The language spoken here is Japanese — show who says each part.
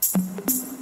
Speaker 1: す